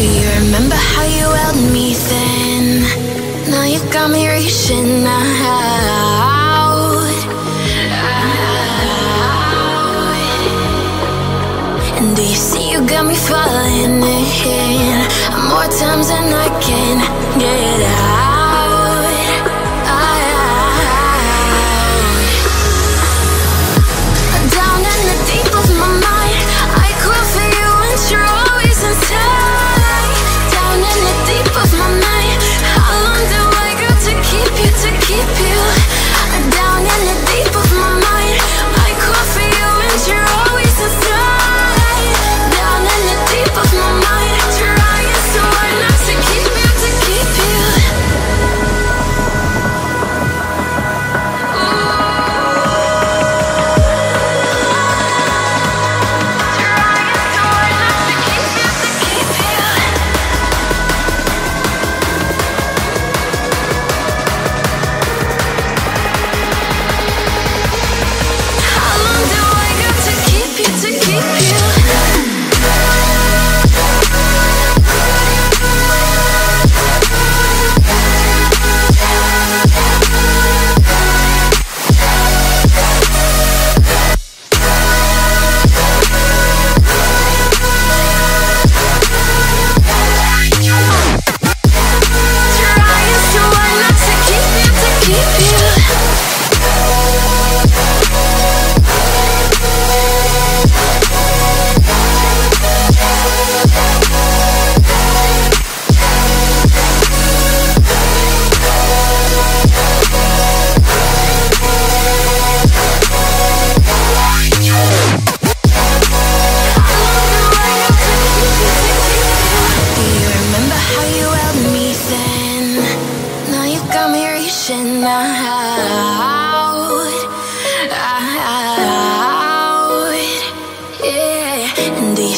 Do you remember how you held me then? Now you've got me reaching out. out. And do you see you got me falling in?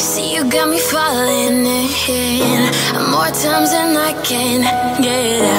See, you got me falling in. More times than I can get out